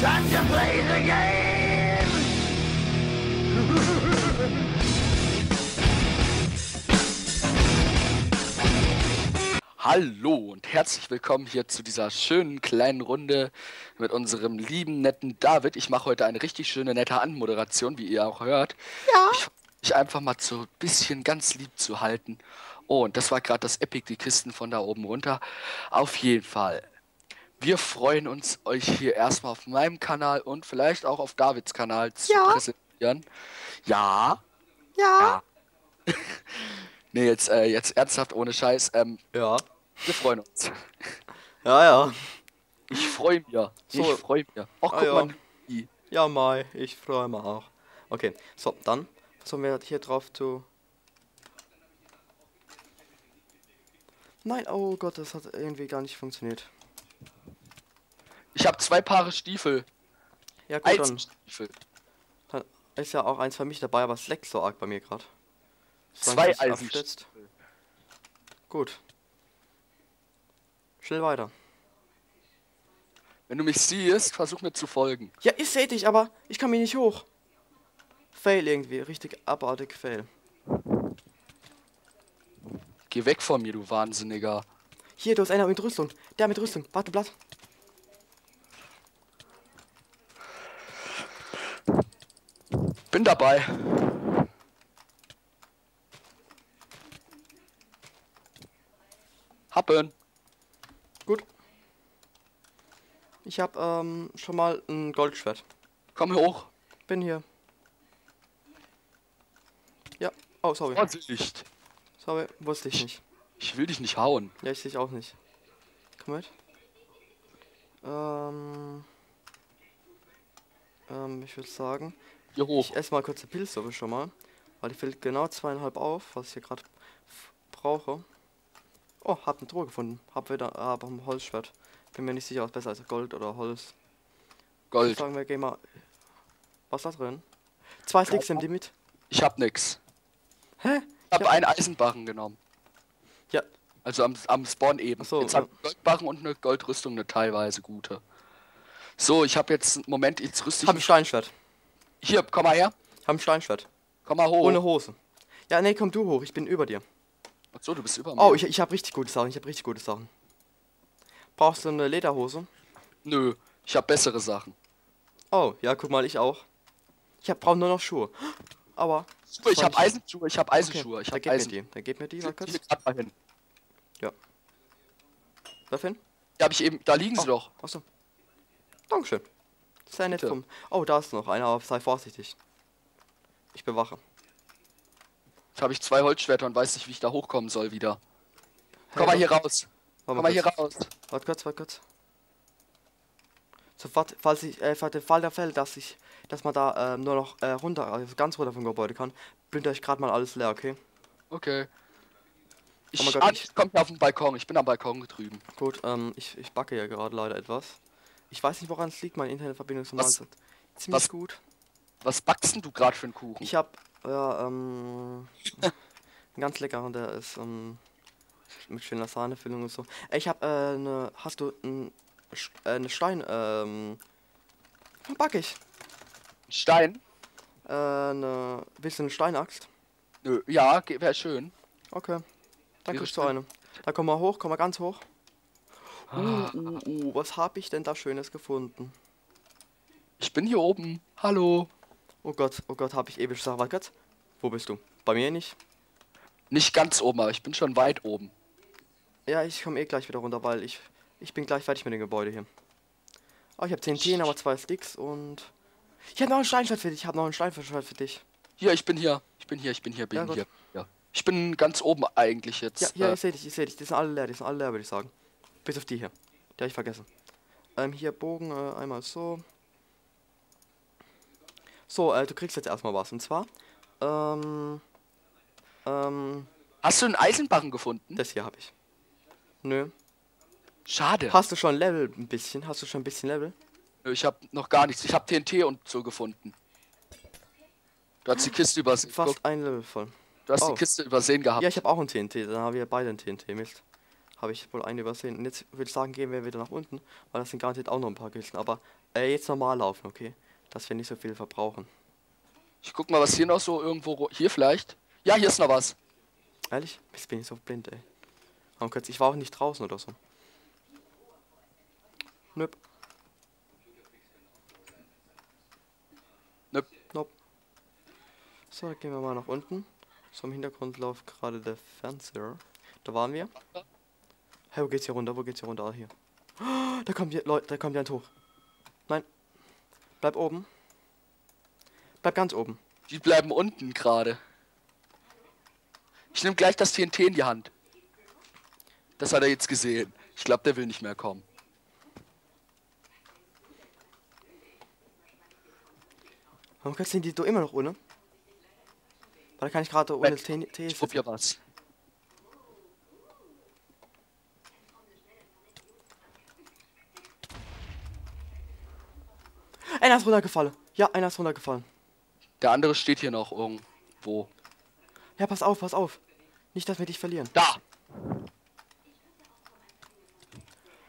Time to play the game! Hallo und herzlich willkommen hier zu dieser schönen kleinen Runde mit unserem lieben, netten David. Ich mache heute eine richtig schöne, nette Anmoderation, wie ihr auch hört. Ja. Ich mich einfach mal so ein bisschen ganz lieb zu halten. Oh, und das war gerade das Epic, die Kisten von da oben runter. Auf jeden Fall. Wir freuen uns, euch hier erstmal auf meinem Kanal und vielleicht auch auf Davids Kanal zu Ja. präsentieren. Ja. Ja. Ja. nee, jetzt, äh, jetzt ernsthaft ohne Scheiß. Ähm, Ja. wir freuen uns. Ja, ja. Ich freue mich. So. Ich freue mich. Ach, guck Ah, ja. mal. Ja, Mai. Ich freue mich auch. Okay, so, dann versuchen wir hier drauf zu... Nein, oh Gott, das hat irgendwie gar nicht funktioniert. Ich habe zwei Paare Stiefel. Ja gut, dann, Eisenstiefel. dann ist ja auch eins für mich dabei, aber es leckt so arg bei mir gerade. Zwei Eisenstiefel. Gut. Schnell weiter. Wenn du mich siehst, versuch mir zu folgen. Ja, ich seh dich, aber ich kann mich nicht hoch. Fail irgendwie, richtig abartig fail. Geh weg von mir, du Wahnsinniger. Hier, du hast einer mit Rüstung. Der mit Rüstung. Warte, Blatt. Bin dabei. Happen. Gut. Ich hab ähm, schon mal ein Goldschwert. Komm hier hoch. Bin hier. Ja. Oh, sorry. Vorsicht. Sorry, wusste ich nicht. Ich will dich nicht hauen. Ja, ich dich auch nicht. Komm mit. Ähm. Ähm, ich würde sagen, Hier hoch. ich esse mal kurz die Pilzsuppe schon mal. Weil die fällt genau zweieinhalb auf, was ich hier gerade brauche. Oh, hab eine Truhe gefunden. Hab wieder, hab ein Holzschwert. Bin mir nicht sicher, was besser ist, Gold oder Holz. Ich Gold. sagen wir, gehen mal. Was ist da drin? Zwei Sticks im Limit. Ich hab nix. Hä? Ich hab Ja. einen Eisenbarren genommen. Ja, Also am, am Spawn eben. Ach so, jetzt hab ja. ich Goldbarren und eine Goldrüstung, eine teilweise gute. So, ich habe jetzt Moment, jetzt rüste ich hab ein. Steinschwert. Hier, komm mal her. Hab ein Steinschwert. Komm mal hoch. Ohne Hose. Ja, nee, komm du hoch. Ich bin über dir. Achso, du bist über mir. Oh, ich, ich hab richtig gute Sachen. Ich hab richtig gute Sachen. Brauchst du eine Lederhose? Nö, ich habe bessere Sachen. Oh, ja, guck mal, ich auch. Ich hab, brauch nur noch Schuhe. Aber. So, ich habe nicht- Eisenschuhe, ich habe Eisenschuhe, ich dann habe gib mir die. Dann gib mir die, mal kurz. die grad mal hin. Darf hin? Die habe ich eben, da liegen sie Oh. doch. Achso. Dankeschön. Sehr nett Bitte. vom. Oh, da ist noch einer, aber sei vorsichtig. Ich bewache. Jetzt habe ich zwei Holzschwerter und weiß nicht, wie ich da hochkommen soll wieder. Hey, Komm mal hier raus. Komm mal hier raus. Warte kurz, warte kurz. Sofort, falls ich, äh, für den Fall der Fälle, dass ich, dass man da ähm, nur noch äh, runter, also ganz runter vom Gebäude kann, plündere ich gerade mal alles leer, okay? Okay. Ich, Oh mein Gott, ah, ich- ich komm hier auf den Balkon. Ich bin am Balkon drüben. Gut, ähm, ich, ich backe ja gerade leider etwas. Ich weiß nicht, woran es liegt, meine Internetverbindung ist normal ziemlich was- gut. Was backst du gerade für einen Kuchen? Ich hab, ja, ähm, einen ganz leckeren, der ist, ähm, mit schöner Sahnefüllung und so. Ich hab, äh, eine, hast du ein, äh, eine Stein, ähm, back ich. Stein? Äh, eine, willst du eine Steinaxt? Nö, ja, wäre schön. Okay. Dann kriegst du eine. Da komm mal hoch, komm mal ganz hoch. Uh, uh, uh, was hab ich denn da Schönes gefunden? Ich bin hier oben. Hallo. Oh Gott, oh Gott, hab ich ewig kurz. Wo bist du? Bei mir nicht? Nicht ganz oben, aber ich bin schon weit oben. Ja, ich komme eh gleich wieder runter, weil ich, ich bin gleich fertig mit dem Gebäude hier. Oh, ich habe 10 Tien, aber zwei Sticks und... Ich habe noch ein Steinschwert für dich, ich habe noch ein Steinschwert für dich. Hier, ich bin hier. Ich bin hier, ich bin hier, bin Ja, hier. Ja. Ich bin ganz oben eigentlich jetzt. Ja, ja, äh, ich sehe dich, ich sehe dich. Die sind alle leer, die sind alle leer, würde ich sagen. Bis auf die hier. Die habe ich vergessen. Ähm, hier Bogen, äh, einmal so. So, äh, du kriegst jetzt erstmal was. Und zwar, ähm, ähm, Hast du einen Eisenbarren gefunden? das hier habe ich. Nö. Schade. Hast du schon Level ein bisschen? Hast du schon ein bisschen Level? Nö, Ich habe noch gar nichts. Ich habe TNT und so gefunden. Du hast die Kiste übersehen. Fast Guck, ein Level voll. Du hast Oh. die Kiste übersehen gehabt. Ja, ich habe auch ein TNT. Dann haben wir beide ein TNT. Mist. Habe ich wohl einen übersehen. Und jetzt würde ich sagen, gehen wir wieder nach unten, weil das sind garantiert auch noch ein paar Kisten. Aber äh, jetzt normal laufen, okay? Dass wir nicht so viel verbrauchen. Ich guck mal, was hier noch so irgendwo. Hier vielleicht? Ja, hier ist noch was. Ehrlich? Jetzt bin ich so blind, ey. Warum kannst ich war auch nicht draußen oder so. Nöp. Nöp. Nope. So, dann gehen wir mal nach unten. So im Hintergrund läuft gerade der Fernseher. Da waren wir. Hey, wo geht's hier runter? Wo geht's hier runter? Ah, hier. Oh, da kommt hier, Leute, da kommt jemand hoch. Nein. Bleib oben. Bleib ganz oben. Die bleiben unten gerade. Ich nehme gleich das TNT in die Hand. Das hat er jetzt gesehen. Ich glaube, der will nicht mehr kommen. Warum kannst du die doch immer noch ohne? Weil da kann ich gerade ohne. Tee Ich probier was. Einer ist runtergefallen. Ja, einer ist runtergefallen. Der andere steht hier noch irgendwo. Ja, pass auf, pass auf. Nicht, dass wir dich verlieren. Da!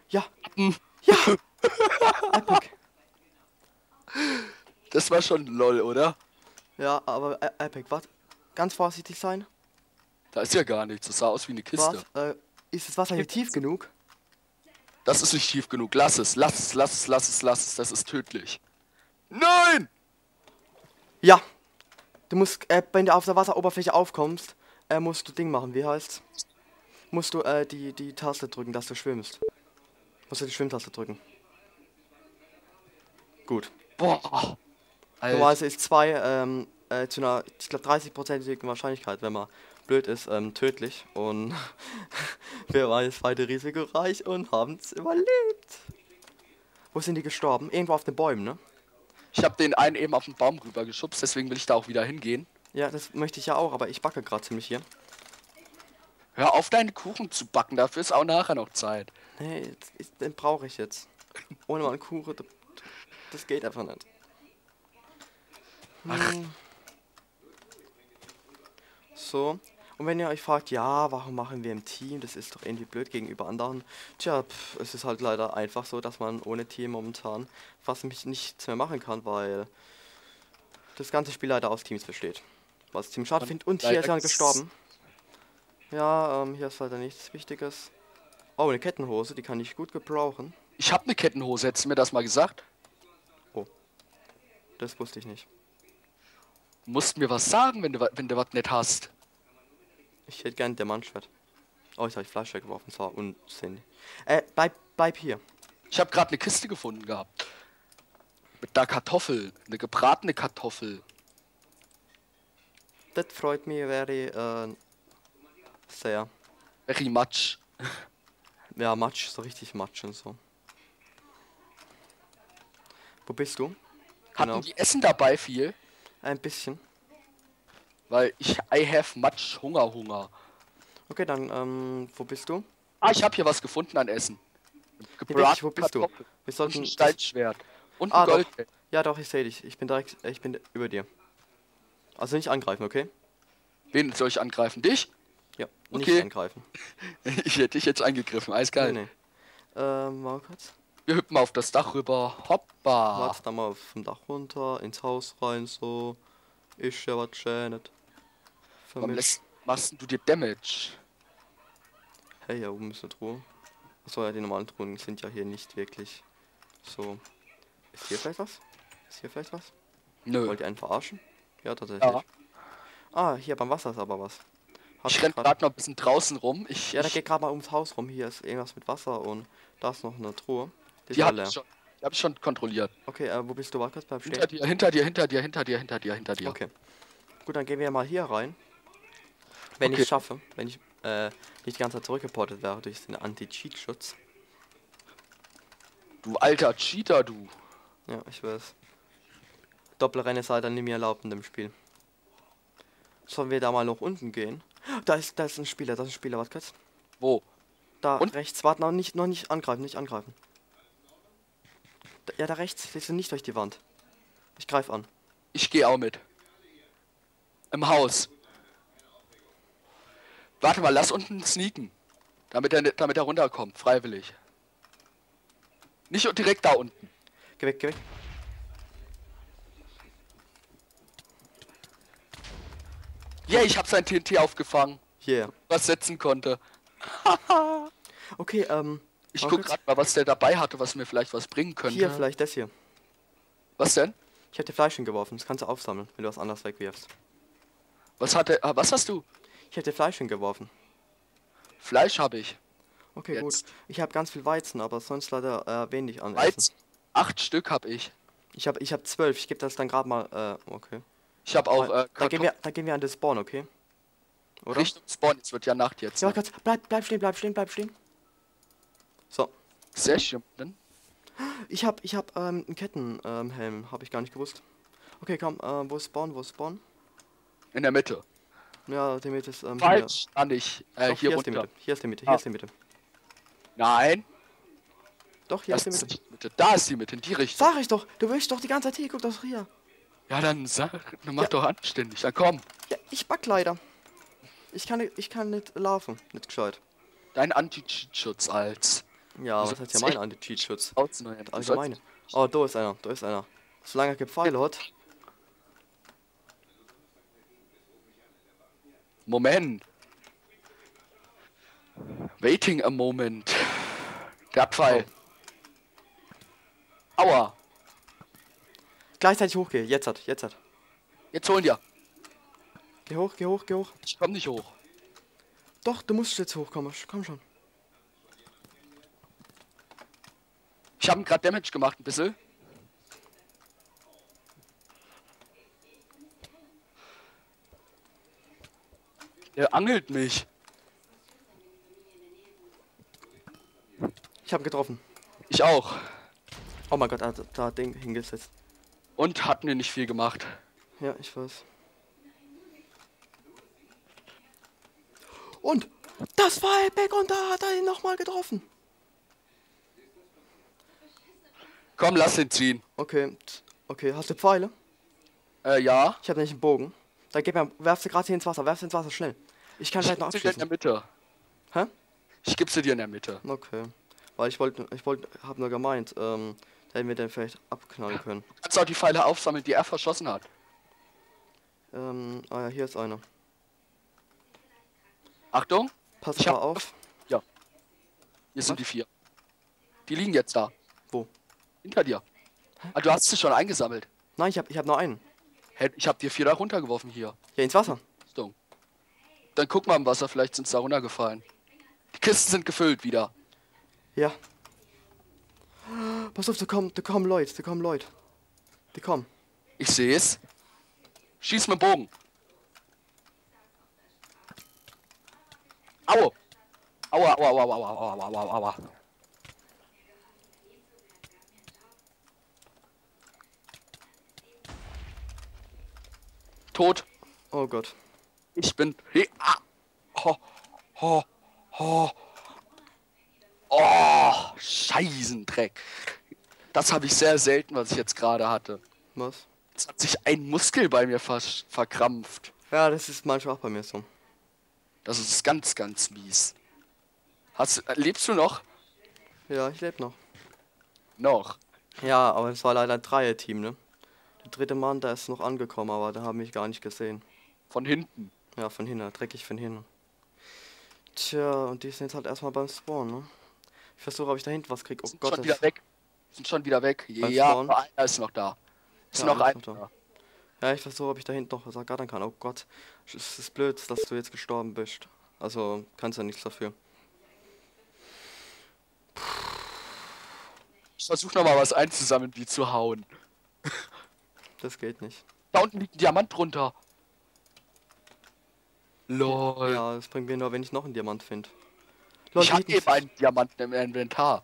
Ja. Hm. Ja. Epic. Das war schon lol, oder? Ja, aber äh, Epic, was? Ganz vorsichtig sein. Da ist ja gar nichts. Das sah aus wie eine Kiste. Was? Äh, ist das Wasser hier tief genug? Das ist nicht tief genug. Lass es, lass es, lass es, lass es, lass es. Das ist tödlich. Nein! Ja. Du musst, äh, wenn du auf der Wasseroberfläche aufkommst, äh, musst du Ding machen. Wie heißt's? Musst du äh, die, die Taste drücken, dass du schwimmst. Musst du die Schwimmtaste drücken. Gut. Boah! Normalerweise ist 2 ähm, äh, zu einer, ich glaube, 30-prozentigen Wahrscheinlichkeit, wenn man blöd ist, ähm, tödlich. Und wir waren jetzt beide risikoreich und haben es überlebt. Wo sind die gestorben? Irgendwo auf den Bäumen, ne? Ich habe den einen eben auf den Baum rüber geschubst, deswegen will ich da auch wieder hingehen. Ja, das möchte ich ja auch, aber ich backe gerade ziemlich hier. Hör auf, deinen Kuchen zu backen, dafür ist auch nachher noch Zeit. Nee, den brauche ich jetzt. Ohne mal einen Kuchen, das, geht einfach nicht. Hm. So. Und wenn ihr euch fragt, ja, warum machen wir im Team? Das ist doch irgendwie blöd gegenüber anderen. Tja, pf, es ist halt leider einfach so, dass man ohne Team momentan fast nichts mehr machen kann, weil das ganze Spiel leider aus Teams besteht. Was ich ziemlich schade Und finde. Und hier ist jemand gibt's- gestorben. Ja, ähm, hier ist leider nichts Wichtiges. Oh, eine Kettenhose, die kann ich gut gebrauchen. Ich habe eine Kettenhose, hättest du mir das mal gesagt? Das wusste ich nicht. Du musst mir was sagen, wenn du, wenn du was nicht hast. Ich hätte gern Diamantschwert. Oh, jetzt habe ich Fleisch weggeworfen. Das war unsinnig. Äh, bleib, bleib hier. Ich habe gerade eine Kiste gefunden gehabt. Mit einer Kartoffel, eine gebratene Kartoffel. Das freut mich very, äh, sehr. Very much. Ja, Matsch, so richtig Matsch und so. Wo bist du? Hatten Genau. die Essen dabei viel? Ein bisschen. Weil ich, I have much Hunger, Hunger. Okay, dann, ähm, wo bist du? Ah, ich habe hier was gefunden an Essen. wirklich, wo bist du? Wir Und sollten. ein Steinschwert. Und ein Ah, doch. Gold. Ja, doch, ich sehe dich. Ich bin direkt, äh, ich bin über dir. Also nicht angreifen, okay? Wen soll ich angreifen? Dich? Ja, nicht Okay. angreifen. Ich hätte dich jetzt angegriffen. Eiskalt. Nee, nee. Ähm, mal kurz. Wir hüpfen auf das Dach rüber. Hoppa. Warte dann mal vom Dach runter, ins Haus rein, so. Ist ja was Schönes. Warum lässt, machst du dir Damage? Hey, hier oben ist eine Truhe. Achso, ja, die normalen Truhen sind ja hier nicht wirklich so. Ist hier vielleicht was? Ist hier vielleicht was? Nö. Wollt ihr einen verarschen? Ja, tatsächlich. Ja. Ah, hier beim Wasser ist aber was. Hab Ich renn gerade noch ein bisschen draußen rum. Ich, Ja, da geht gerade mal ums Haus rum. Hier ist irgendwas mit Wasser und da ist noch eine Truhe. Die die ja habe ich, schon- die hab ich schon kontrolliert. Okay, äh, wo bist du? Warte, bleib Hinter stehen. dir, hinter dir, hinter dir, hinter dir, hinter dir, hinter dir. Okay. Gut, dann gehen wir mal hier rein. Wenn Okay. ich schaffe, wenn ich äh, nicht die ganze Zeit zurückgeportet wäre durch den Anti-Cheat-Schutz. Du alter Cheater, du. Ja, ich weiß. Doppelrennen sei dann nicht mehr erlaubt in dem Spiel. Sollen wir da mal nach unten gehen? Da ist, da ist ein Spieler, da ist ein Spieler, warte kurz. Wo? Da Und? rechts, warte noch nicht, noch nicht angreifen, nicht angreifen. Da, ja, da rechts, siehst du nicht durch die Wand. Ich greif an. Ich gehe auch mit. Im Haus. Warte mal, lass unten sneaken. Damit er, damit er runterkommt, freiwillig. Nicht direkt da unten. Geh weg, geh weg. Yeah, ich habe sein TNT aufgefangen, Yeah. was setzen konnte. Okay, ähm. Ich guck gerade mal, was der dabei hatte, was mir vielleicht was bringen könnte. Hier, vielleicht das hier. Was denn? Ich hätte Fleisch hingeworfen. Das kannst du aufsammeln, wenn du was anderes wegwirfst. Was hat er? Was hast du? Ich hätte Fleisch hingeworfen. Fleisch habe ich. Okay, Jetzt. gut. Ich habe ganz viel Weizen, aber sonst leider äh, wenig an Weizen. Acht Stück habe ich. Ich habe ich hab zwölf. Ich gebe das dann gerade mal. Äh, okay. Ich habe auch äh, da, gehen wir, da gehen wir an den Spawn, okay? Oder? Richtung Spawn. Es wird ja Nacht jetzt. Ja, ne? Gott, bleib, bleib stehen, bleib stehen, bleib stehen. So, Sehr schön. Ich hab, ich hab ähm, einen Kettenhelm, ähm, Helm. hab ich gar nicht gewusst. Okay, komm, äh, wo ist Spawn, wo ist Spawn? in der Mitte. Ja, die Mitte ist, ähm, Falsch. Ah, nicht. hier. Äh, Doch, hier, hier ist die. Mitte, hier ist die Mitte, hier Ah. ist die Mitte. Nein. Doch, hier Das ist die Mitte. nicht die Mitte. Da ist die Mitte. In die Richtung. Sag ich doch, du willst doch die ganze Zeit hier, guck doch hier. Ja, dann sag. Dann mach Ja. doch anständig. Dann komm. Ja, ich back leider. Ich kann, nicht- ich kann nicht laufen, nicht gescheit. Dein Anti-Cheat-Schutz als. Ja, Wieso was heißt ja mein Anti-Cheat-Schutz? Allgemeine. Oh, da ist einer, da ist einer. Solange er keine Pfeile hat. Moment. Waiting a moment. Der Pfeil. Aua. Gleichzeitig hochgehe, jetzt hat, jetzt hat. Jetzt holen wir. Geh hoch, geh hoch, geh hoch. Ich komm nicht hoch. Doch, du musst jetzt hochkommen, komm schon. Ich habe gerade Damage gemacht, ein bisschen. Der angelt mich. Ich hab ihn getroffen. Ich auch. Oh mein Gott, er hat da Ding hingesetzt. Und hat mir nicht viel gemacht. Ja, ich weiß. Und das war Epic und da hat er ihn nochmal getroffen. Komm, lass ihn ziehen. Okay, okay, hast du Pfeile? Äh, ja. Ich habe nämlich einen Bogen. Dann gib mir, werf sie gerade hier ins Wasser, werf sie ins Wasser, schnell. Ich kann Ich vielleicht noch sie dir in der. Mitte. Hä? Ich geb sie dir in der Mitte. Okay. Weil ich wollte, ich wollte, hab nur gemeint, ähm, da hätten wir den vielleicht abknallen können. Du kannst auch die Pfeile aufsammeln, die er verschossen hat. Ähm, ah ja, hier ist einer. Achtung, Pass Ich mal auf. hier sind Was? die vier. Die liegen jetzt da. Wo? Hinter dir. Ah, du hast sie schon eingesammelt. Nein, ich hab, ich hab nur einen. Hä, Ich hab dir vier da runtergeworfen hier. Ja, ins Wasser. Achtung. Dann guck mal im Wasser, vielleicht sind da runtergefallen. Die Kisten sind gefüllt wieder. Ja. Pass auf, da kommen, da kommen Leute, da kommen Leute. Die kommen. Ich seh's. Schieß mit dem Bogen. Au! Aua, aua, aua, aua, aua, aua, aua, aua. Tot. Oh Gott. Ich bin. He ah. ho, ho, ho. Oh, Scheißendreck. Das habe ich sehr selten, was ich jetzt gerade hatte. Was? Es hat sich ein Muskel bei mir vers verkrampft. Ja, das ist manchmal auch bei mir so. Das ist ganz, ganz mies. Hast, lebst du noch? Ja, ich lebe noch. Noch. Ja, aber es war leider ein Dreier-Team, ne? Der dritte Mann, der ist noch angekommen, aber der hat mich gar nicht gesehen. Von hinten. Ja, von hinten, dreckig von hinten. Tja, und die sind jetzt halt erstmal beim Spawn, ne? Ich versuche, ob ich da hinten was krieg. Oh Sind Gott, schon wieder weg. Sind schon wieder weg. Beim Ja, Spawn? einer ist noch da. Ist Ja, noch einer ein. ist noch da. Ja, ich versuche, ob ich da hinten noch was ergattern kann. Oh Gott, es ist blöd, dass du jetzt gestorben bist. Also, kannst ja nichts dafür. Ich versuche noch mal was einzusammeln, die zu hauen. Das geht nicht. Da unten liegt ein Diamant drunter. Lol. Ja, das bringt mir nur, wenn ich noch einen Diamant finde. Ich hab hitten eben einen Diamanten im Inventar.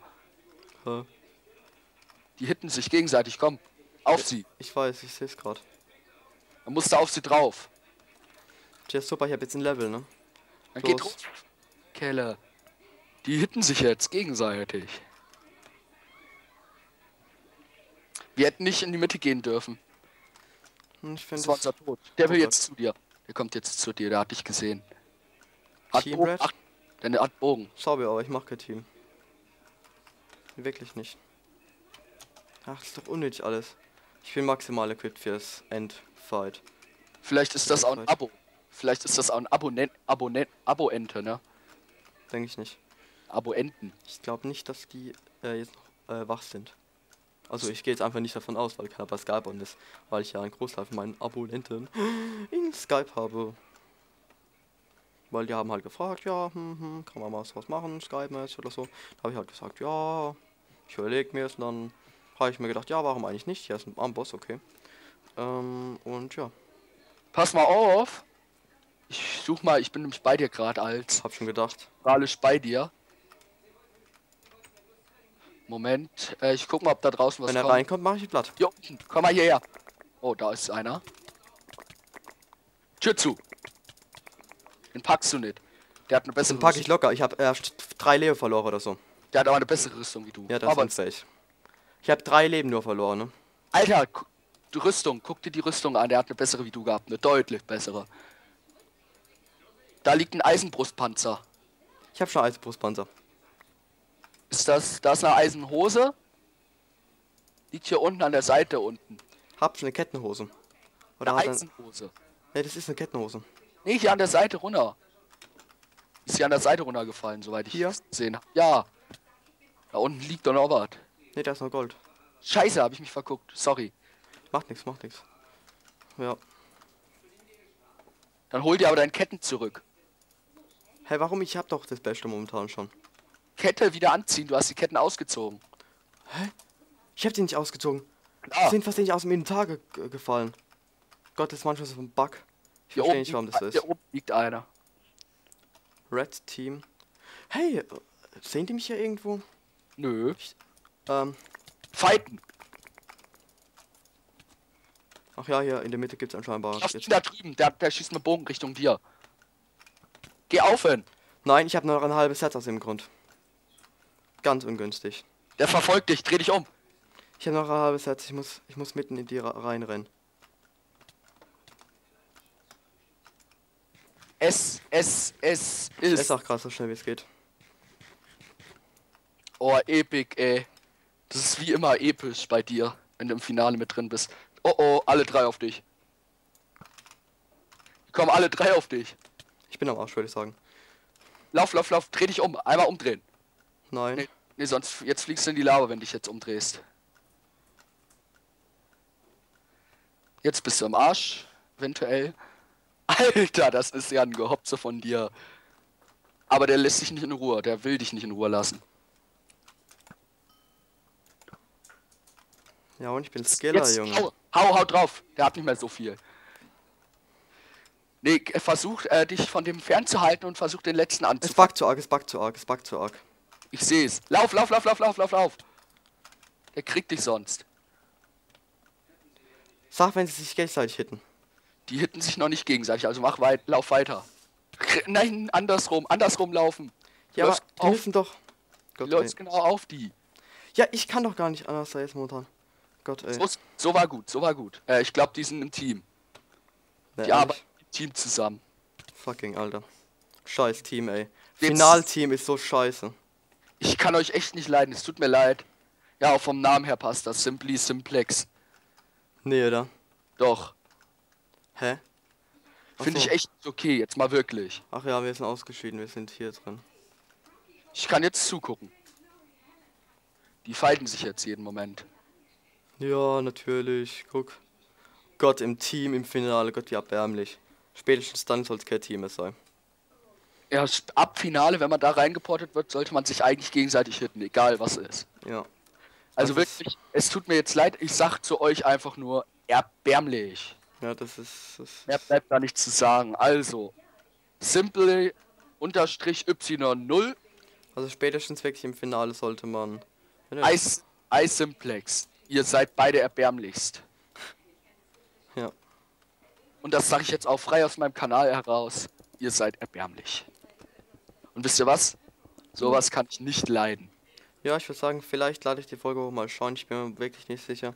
Hä? Die hitten sich gegenseitig. Komm, auf sie. Ich weiß, ich sehe es gerade. Dann musst du auf sie drauf. Tja, super, ich habe jetzt ein Level, ne? Dann geht Los. drauf. Kelle. Die hitten sich jetzt gegenseitig. Wir hätten nicht in die Mitte gehen dürfen. Hm, Ich Das war unser Tod. Der will jetzt zu dir. Der kommt jetzt zu dir, der hat dich gesehen. Hat Team Bogen. Red? Ach, der hat Bogen. Sorry, aber ich mach kein Team. Wirklich nicht. Ach, das ist doch unnötig alles. Ich bin maximal equipped fürs Endfight. Vielleicht ist das auch ein. Abo. Vielleicht ist das auch ein Abonnent, Abonnent, Abo-Ente, ne? Denke ich nicht. Abo-Enten. Ich glaube nicht, dass die äh, jetzt noch äh, wach sind. Also ich gehe jetzt einfach nicht davon aus, weil keiner bei Skype on ist, weil ich ja einen Großteil von meinen Abonnenten in Skype habe. Weil die haben halt gefragt, ja, hm, hm, kann man mal was machen, Skype-Match oder so. Da habe ich halt gesagt, ja, ich überlege mir es und dann habe ich mir gedacht, ja, warum eigentlich nicht? Hier ist ein Amboss, okay. Ähm, und ja, Pass mal auf. Ich such mal, ich bin nämlich bei dir gerade als hab schon gedacht. moralisch bei dir. Moment, äh, ich guck mal, ob da draußen was Wenn er kommt. reinkommt, mache ich platt. Hier unten, komm mal hierher. Oh, da ist einer. Tür zu. Den packst du nicht. Der hat eine bessere Den packe ich locker. Ich habe erst drei Leben verloren oder so. Der hat aber eine bessere Rüstung wie du. Ja, das aber ist unfähig. Ich habe drei Leben nur verloren, ne? Alter, die Rüstung, guck dir die Rüstung an. Der hat eine bessere wie du gehabt. Eine deutlich bessere. Da liegt ein Eisenbrustpanzer. Ich habe schon Eisbrustpanzer. Ist das, da ist eine Eisenhose. Liegt hier unten an der Seite unten. Hab schon eine Kettenhose. Oder Eine. Eisenhose. Ne, das ist eine Kettenhose. Nee, hier an der Seite runter. Ist hier an der Seite runtergefallen, soweit ich Hier? es gesehen habe. Ja. Da unten liegt doch noch was. Ne, da ist noch Gold. Scheiße, habe ich mich verguckt. Sorry. Macht nichts, macht nichts. Ja. Dann hol dir aber deine Ketten zurück. Hä, warum? Ich hab doch das Beste momentan schon. Kette wieder anziehen. Du hast die Ketten ausgezogen. Ich hab die nicht ausgezogen. Die Klar. sind fast nicht aus dem Inventar ge ge- gefallen. Gott, das ist manchmal so ein Bug. Ich verstehe nicht, warum das ist. hier oben liegt einer. Red Team. Hey, äh, sehen die mich hier irgendwo? Nö. Ähm, Fighten. ach ja, hier in der Mitte gibt's anscheinend Auf jetzt. da drüben. Der, der schießt mit Bogen Richtung dir. Geh aufhören. Nein, ich habe noch ein halbes Set aus dem Grund. Ganz ungünstig. Der verfolgt dich. Dreh dich um. Ich habe noch ein halbes Set. Ich muss, ich muss mitten in die reinrennen. Es, es, es ist. ist auch krass, so schnell wie es geht. Oh, epic, ey. Das ist wie immer episch bei dir, wenn du im Finale mit drin bist. Oh oh, alle drei auf dich. Kommen alle drei auf dich. Ich bin am Arsch, würde ich sagen. Lauf, lauf, lauf, dreh dich um. Einmal umdrehen. Nein. Nee, nee, sonst jetzt fliegst du in die Lava, wenn dich jetzt umdrehst. Jetzt bist du am Arsch, eventuell. Alter, das ist ja ein Gehopse von dir. Aber der lässt dich nicht in Ruhe, der will dich nicht in Ruhe lassen. Ja, und ich bin Skiller, Jetzt, Junge. Hau, hau, hau drauf. Der hat nicht mehr so viel. Nee, er versucht äh, dich von dem fernzuhalten und versucht den letzten Es anzufangen. buggt zu arg, es buggt zu arg, es buggt zu arg. Ich sehe es. Lauf, lauf, lauf, lauf, lauf, lauf, lauf. Der kriegt dich sonst. Sag, wenn sie sich gegenseitig hitten. Die hitten sich noch nicht gegenseitig, also mach weit, lauf weiter. Nein, andersrum, andersrum laufen. Ja, aber die auf, doch. Gott, ey. läufst genau auf die. Ja, ich kann doch gar nicht anders da jetzt momentan. Gott, ey. So, so war gut, so war gut. Äh, ich glaube, die sind im Team. Ja, Die ehrlich? arbeiten im Team zusammen. Fucking Alter. Scheiß Team, ey. Finalteam ist so scheiße. Ich kann euch echt nicht leiden, es tut mir leid. Ja, auch vom Namen her passt das. Simply Simplex. Nee, oder? Doch. Hä? Finde so. ich echt okay, jetzt mal wirklich. Ach ja, wir sind ausgeschieden, wir sind hier drin. Ich kann jetzt zugucken. Die fighten sich jetzt jeden Moment. Ja, natürlich. Guck. Gott im Team im Finale, Gott wie erbärmlich. Spätestens dann soll es kein Team mehr sein. Erst ab Finale, wenn man da reingeportet wird, sollte man sich eigentlich gegenseitig hitten, egal was ist. Ja. Also Das ist- wirklich, es tut mir jetzt leid, ich sag zu euch einfach nur erbärmlich. Ja, das ist. Das Mehr bleibt da nicht zu sagen. Also, simply unterstrich y0 also spätestens wirklich im Finale sollte man. Ja, ne, Simplex. Ihr seid beide erbärmlichst. Ja. Und das sage ich jetzt auch frei aus meinem Kanal heraus. Ihr seid erbärmlich. Und wisst ihr was? Sowas kann ich nicht leiden. Ja, ich würde sagen, vielleicht lade ich die Folge auch mal schauen. Ich bin mir wirklich nicht sicher.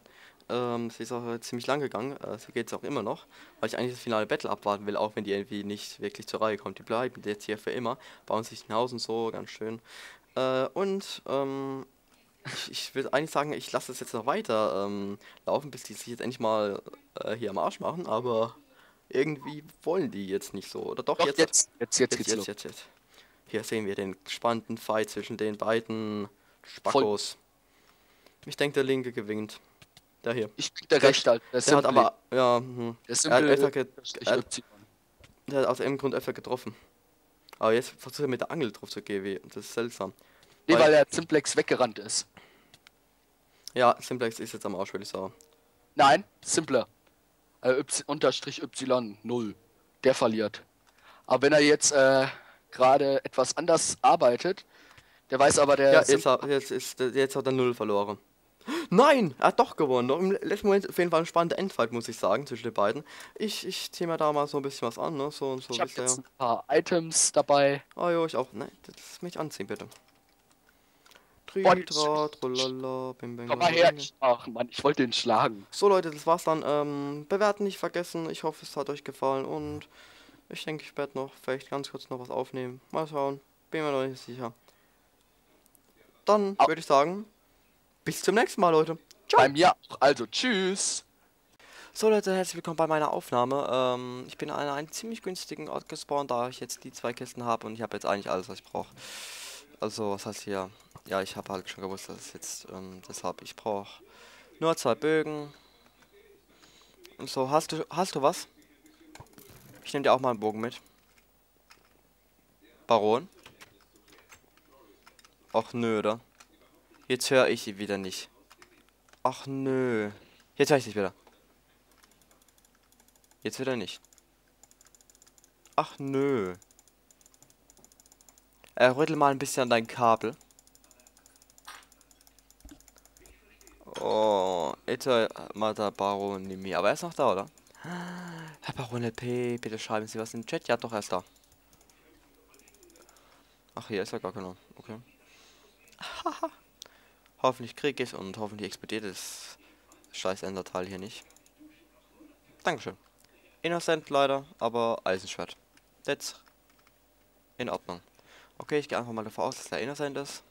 Ähm, sie ist auch ziemlich lang gegangen. Äh, sie geht es auch immer noch, weil ich eigentlich das finale Battle abwarten will, auch wenn die irgendwie nicht wirklich zur Reihe kommt. Die bleiben jetzt hier für immer, bauen sich ein Haus und so, ganz schön. Äh, und ähm, ich, ich will eigentlich sagen, ich lasse es jetzt noch weiter ähm, laufen, bis die sich jetzt endlich mal äh, hier am Arsch machen, aber irgendwie wollen die jetzt nicht so. Oder doch, Doch, jetzt, jetzt, jetzt, jetzt, jetzt, jetzt, los. jetzt, jetzt. Hier sehen wir den spannenden Fight zwischen den beiden Spackos. Ich denke, der Linke gewinnt. Der hier. Ich bin der Der- Rechte. Der, Der hat Simple- aber, ja, hm. der er hat Simple öfter, er hat, Y. der hat aus irgendeinem Grund öfter getroffen. Aber jetzt versucht er mit der Angel drauf zu gehen, wie- das ist seltsam. Nee, weil- weil der Simplex weggerannt ist. Ja, Simplex ist jetzt am Arsch, würde ich sagen. Nein, simpler. Äh, y, unterstrich Y 0. Der verliert. Aber wenn er jetzt äh, gerade etwas anders arbeitet, der weiß aber, der Ja, jetzt, hat- jetzt, ist, jetzt hat er null verloren. Nein, er hat doch gewonnen. Im letzten Moment auf jeden Fall ein spannender Endfight, muss ich sagen, zwischen den beiden. Ich, ich ziehe mir da mal so ein bisschen was an, ne? So und so ich habe jetzt ein paar Items dabei. Oh jo, ich auch. Nein, das mich anziehen, bitte. Tritra, trulala, bim, bim, Komm mal her. ach Mann, ich wollte ihn schlagen. So Leute, das war's dann. Ähm, bewerten nicht vergessen. Ich hoffe, es hat euch gefallen und ich denke, ich werde noch vielleicht ganz kurz noch was aufnehmen. Mal schauen. Bin mir noch nicht sicher. Dann würde ich sagen, bis zum nächsten Mal, Leute. Ciao. Bei mir auch. Also, tschüss. So Leute, herzlich willkommen bei meiner Aufnahme. Ähm, ich bin an einem ziemlich günstigen Ort gespawnt, da ich jetzt die zwei Kisten habe und ich habe jetzt eigentlich alles, was ich brauche. Also, was heißt hier? Ja, ich habe halt schon gewusst, dass es jetzt ähm, deshalb ich brauche nur zwei Bögen. Und so, hast du hast du was? Ich nehme dir auch mal einen Bogen mit. Baron? Ach nö, oder? Jetzt höre ich sie wieder nicht. Ach nö. Jetzt höre ich dich wieder. Jetzt wieder nicht. Ach nö. Äh, rüttel mal ein bisschen an dein Kabel. Oh, jetzt mal der Baron Nimi. Aber er ist noch da, oder? Baron LP, bitte schreiben Sie was im Chat. Ja, doch, er ist da. Ach, hier ist er gar keiner. Okay. hoffentlich krieg ich und hoffentlich explodiert das scheiß Enderteil hier nicht. Dankeschön. Innocent leider, aber Eisenschwert. That's in Ordnung. Okay, ich gehe einfach mal davon aus, dass der Innocent ist.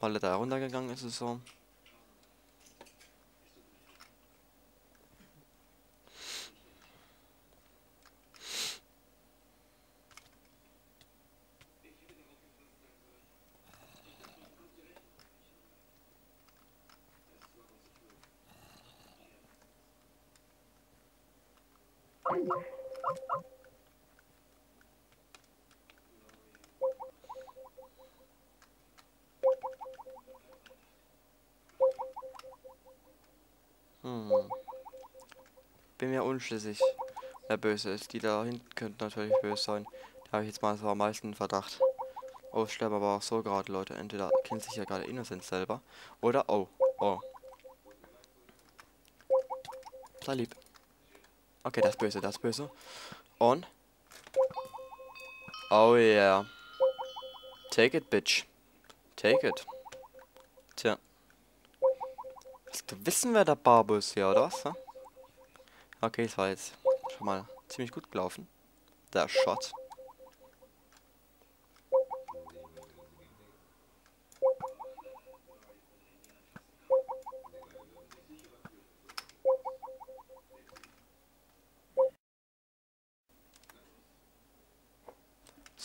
Weil er da runtergegangen ist, ist es so. Hm. Bin mir unschlüssig, wer böse ist. Die da hinten könnten natürlich böse sein. Da habe ich jetzt mal so am meisten Verdacht. Oh, ich sterbe aber auch so gerade, Leute. Entweder kennt sich ja gerade Innocent selber. Oder, oh, oh. Sei lieb. Okay, das ist böse, das ist böse. Und. Oh yeah. Take it, bitch. Take it. Tja. Du wissen, wer der Barbo ist hier, oder was? Okay, das war jetzt schon mal ziemlich gut gelaufen. Der Shot.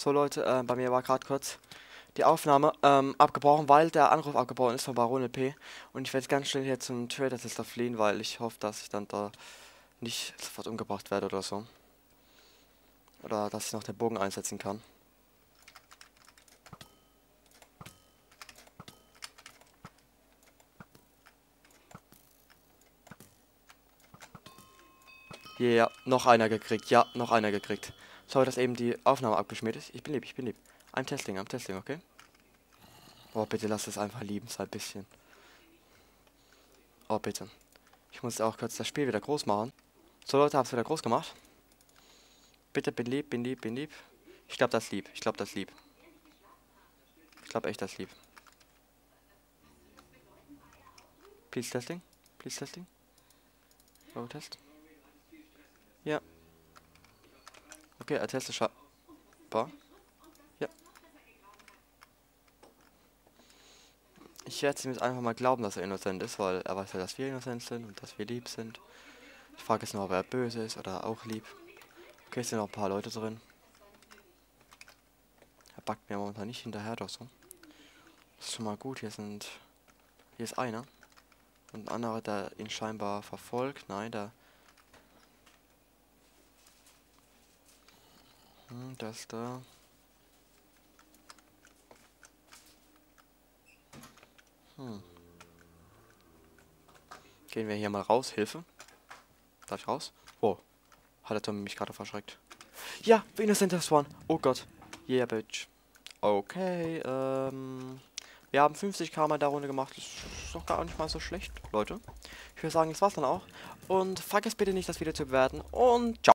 So Leute, äh, bei mir war gerade kurz die Aufnahme ähm, abgebrochen, weil der Anruf abgebrochen ist von Barone P. Und ich werde ganz schnell hier zum Trader Tester fliehen, weil ich hoffe, dass ich dann da nicht sofort umgebracht werde oder so. Oder dass ich noch den Bogen einsetzen kann. Ja, yeah, noch einer gekriegt. Ja, noch einer gekriegt. Sorry, dass eben die Aufnahme abgeschmiert ist. Ich bin lieb, ich bin lieb. I'm testing, I'm testing, okay? Oh, bitte lass es einfach lieben, so ein bisschen. Oh, bitte. Ich muss auch kurz das Spiel wieder groß machen. So, Leute, hab's wieder groß gemacht. Bitte, bin lieb, bin lieb, bin lieb. Ich glaube, das lieb. Ich glaube, das lieb. Ich glaube echt, das lieb. Please testing. Please testing. Go test. Ja. Okay, er testet schon. Ja. Ich werde ihm jetzt einfach mal glauben, dass er innocent ist, weil er weiß ja, dass wir innocent sind und dass wir lieb sind. Ich frage jetzt nur, ob er böse ist oder auch lieb. Okay, es sind noch ein paar Leute drin. Er backt mir momentan nicht hinterher, doch so. Das ist schon mal gut. Hier sind. Hier ist einer. Und ein anderer, der ihn scheinbar verfolgt. Nein, der. Hm, das da. Hm. Gehen wir hier mal raus. Hilfe. Darf ich raus? Oh. Hat der Tommy mich gerade verschreckt. Ja, Innocent das one. Oh Gott. Yeah, bitch. Okay, ähm... Wir haben 50k mal der Runde gemacht. Das ist doch gar nicht mal so schlecht, Leute. Ich würde sagen, das war's dann auch. Und vergesst bitte nicht, das Video zu bewerten. Und ciao.